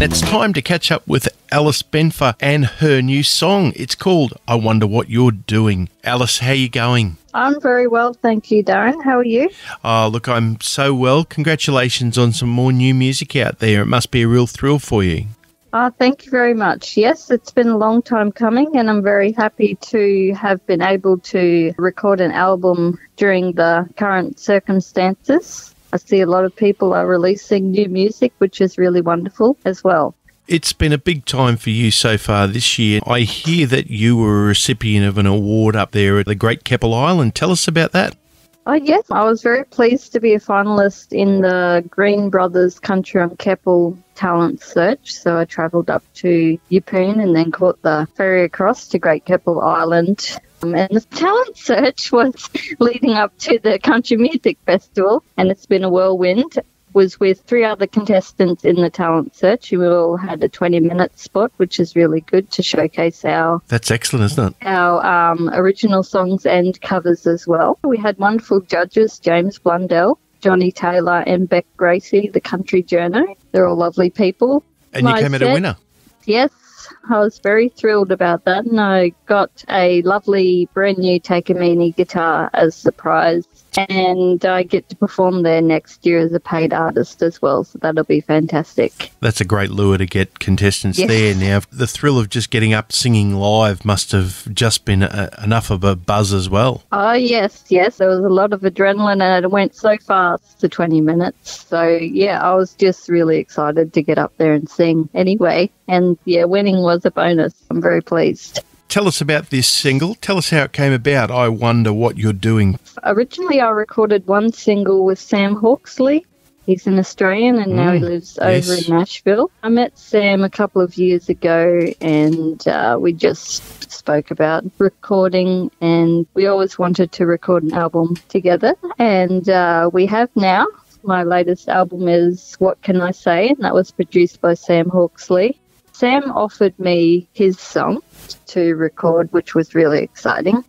it's time to catch up with Alice Benfer and her new song. It's called I Wonder What You're Doing. Alice, how you going? I'm very well, thank you, Darryn. How are you? Oh, look, I'm so well. Congratulations on some more new music out there. It must be a real thrill for you. Uh, thank you very much. Yes, it's been a long time coming, and I'm very happy to have been able to record an album during the current circumstances. I see a lot of people are releasing new music, which is really wonderful as well. It's been a big time for you so far this year. I hear that you were a recipient of an award up there at the Great Keppel Island. Tell us about that. Oh, yes, I was very pleased to be a finalist in the Green Brothers Country on Keppel talent search. So I travelled up to Yeppoon and then caught the ferry across to Great Keppel Island um, and the talent search was leading up to the Country Music Festival, and it's been a whirlwind. Was with three other contestants in the talent search. We all had a 20 minute spot, which is really good to showcase our. That's excellent, isn't it? Our um, original songs and covers as well. We had wonderful judges James Blundell, Johnny Taylor, and Beck Gracie, the country journo. They're all lovely people. And you came out a winner. Yes, I was very thrilled about that, and I got a lovely brand new Takamine guitar as a prize and I get to perform there next year as a paid artist as well. So that'll be fantastic. That's a great lure to get contestants yes. there. Now, the thrill of just getting up singing live must have just been a, enough of a buzz as well. Oh, yes, yes. There was a lot of adrenaline and it went so fast to 20 minutes. So, yeah, I was just really excited to get up there and sing anyway. And yeah, winning was a bonus. I'm very pleased. Tell us about this single. Tell us how it came about. I wonder what you're doing. Originally, I recorded one single with Sam Hawksley. He's an Australian and mm, now he mm, lives yes. over in Nashville. I met Sam a couple of years ago and uh, we just spoke about recording and we always wanted to record an album together and uh, we have now. My latest album is What Can I Say? and that was produced by Sam Hawksley. Sam offered me his song to record, which was really exciting.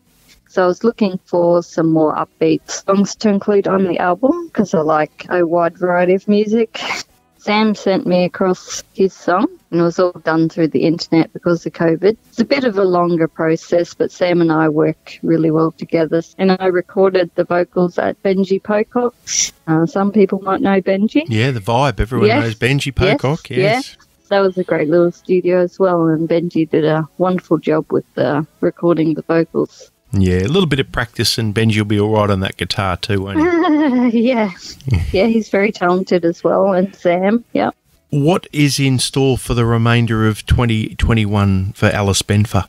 So I was looking for some more upbeat songs to include on the album because I like a wide variety of music. Sam sent me across his song and it was all done through the internet because of COVID. It's a bit of a longer process, but Sam and I work really well together. And I recorded the vocals at Benji Pocock's. Uh, some people might know Benji. Yeah, the vibe. Everyone yes. knows Benji Pocock. Yes. yes. Yeah that was a great little studio as well, and Benji did a wonderful job with uh, recording the vocals. Yeah, a little bit of practice, and Benji will be all right on that guitar too, won't he? yeah, yeah, he's very talented as well, and Sam, yeah. What is in store for the remainder of 2021 for Alice Benfer?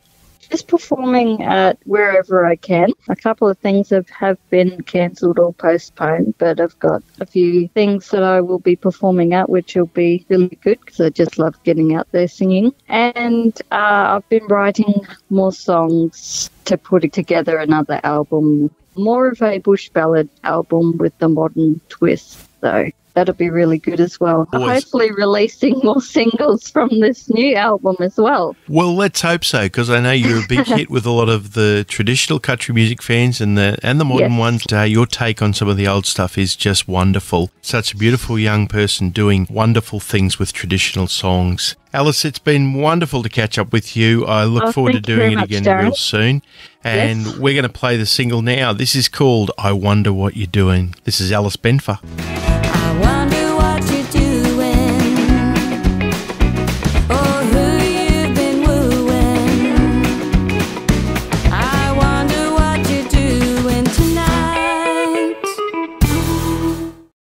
Just performing at wherever I can. A couple of things have, have been cancelled or postponed, but I've got a few things that I will be performing at, which will be really good because I just love getting out there singing. And uh, I've been writing more songs to put together another album, more of a bush ballad album with the modern twist. So that'll be really good as well. Always. Hopefully, releasing more singles from this new album as well. Well, let's hope so, because I know you're a big hit with a lot of the traditional country music fans and the and the modern yes. ones. Uh, your take on some of the old stuff is just wonderful. Such a beautiful young person doing wonderful things with traditional songs. Alice, it's been wonderful to catch up with you. I look oh, forward to doing it much, again Darryn. real soon. And yes. we're going to play the single now. This is called I Wonder What You're Doing. This is Alice Benfer.